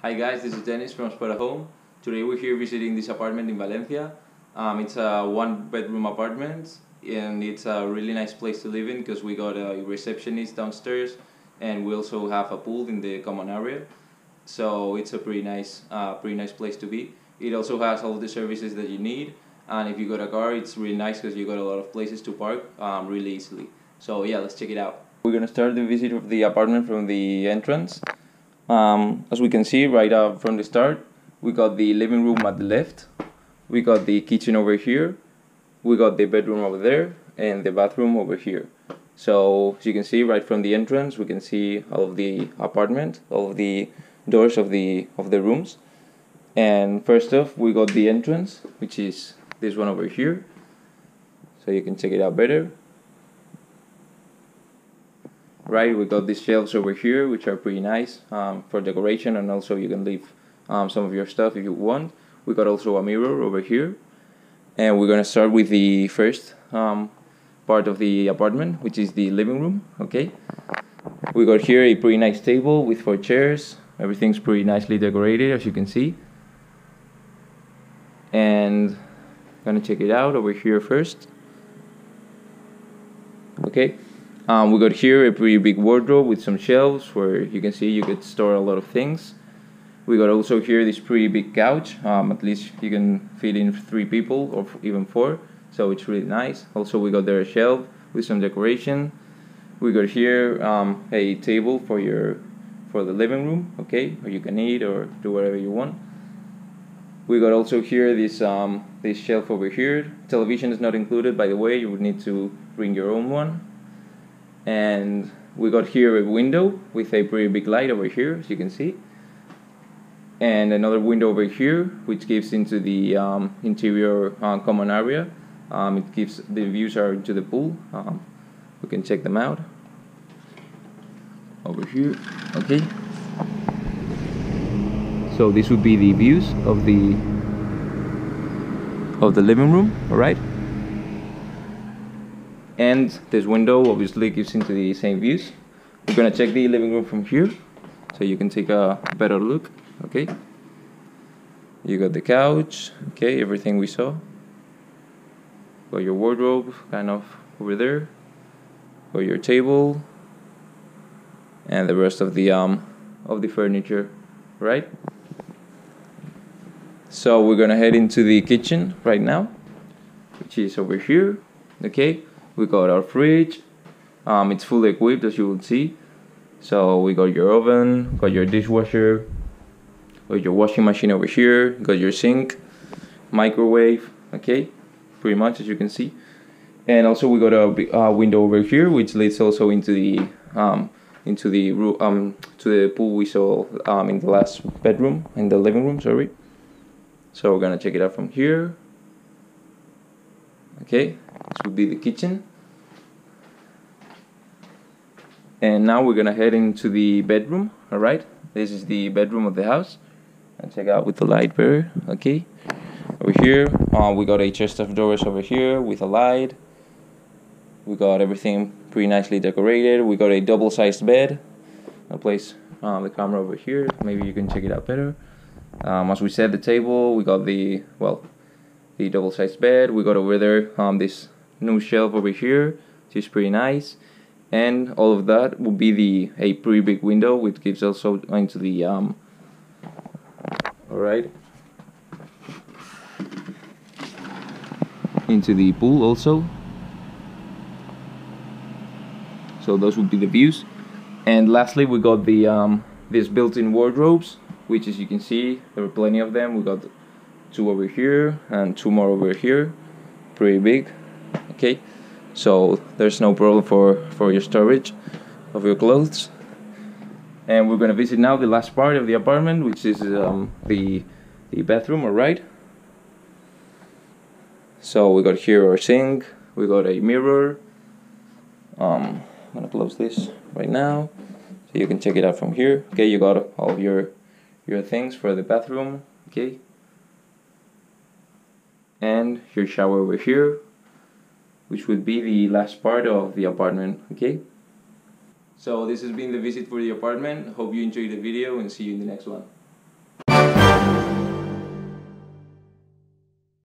Hi guys, this is Dennis from Spotahome. Today we're here visiting this apartment in Valencia. Um, it's a one bedroom apartment and it's a really nice place to live in because we got a receptionist downstairs and we also have a pool in the common area. So it's a pretty nice, uh, pretty nice place to be. It also has all the services that you need and if you got a car it's really nice because you got a lot of places to park um, really easily. So yeah, let's check it out. We're gonna start the visit of the apartment from the entrance. Um, as we can see right up from the start, we got the living room at the left, we got the kitchen over here, we got the bedroom over there, and the bathroom over here. So as you can see right from the entrance, we can see all of the apartment, all of the doors of the of the rooms. And first off, we got the entrance, which is this one over here. So you can check it out better right we got these shelves over here which are pretty nice um, for decoration and also you can leave um, some of your stuff if you want. We got also a mirror over here and we're gonna start with the first um, part of the apartment which is the living room okay? We got here a pretty nice table with four chairs. Everything's pretty nicely decorated as you can see. And gonna check it out over here first. Okay um, we got here a pretty big wardrobe with some shelves where you can see you could store a lot of things. We got also here this pretty big couch. Um, at least you can fit in three people or even four. So it's really nice. Also we got there a shelf with some decoration. We got here um, a table for your for the living room, okay, or you can eat or do whatever you want. We got also here this um, this shelf over here. Television is not included, by the way. You would need to bring your own one and we got here a window with a pretty big light over here as you can see. And another window over here which gives into the um, interior uh, common area. Um, it gives the views are into the pool. Um, we can check them out. Over here okay. So this would be the views of the of the living room all right and this window obviously gives into the same views. We're gonna check the living room from here so you can take a better look okay? You got the couch okay everything we saw. Got your wardrobe kind of over there. Got your table. And the rest of the um of the furniture right? So we're gonna head into the kitchen right now which is over here okay we got our fridge. Um, it's fully equipped as you will see. So we got your oven got your dishwasher got your washing machine over here got your sink microwave okay? Pretty much as you can see. And also we got a uh, window over here which leads also into the um, into the um to the pool we saw um, in the last bedroom in the living room sorry. So we're gonna check it out from here. Okay this would be the kitchen. And now we're gonna head into the bedroom all right? This is the bedroom of the house. And check out with the light better okay? Over here uh, we got a chest of drawers over here with a light. We got everything pretty nicely decorated. We got a double-sized bed. I'll place uh, the camera over here. Maybe you can check it out better. Um, as we said the table we got the well the double-sized bed. We got over there um, this new shelf over here which is pretty nice. And all of that will be the a pretty big window which gives also into the um all right into the pool also. So those would be the views. And lastly we got the um these built-in wardrobes which as you can see there are plenty of them. We got two over here and two more over here. Pretty big okay so there's no problem for for your storage of your clothes. And we're gonna visit now the last part of the apartment which is um, the the bathroom alright so we got here our sink we got a mirror. Um, I'm gonna close this right now so you can check it out from here. Okay you got all your your things for the bathroom okay? And your shower over here which would be the last part of the apartment okay? So this has been the visit for the apartment. Hope you enjoyed the video and see you in the next one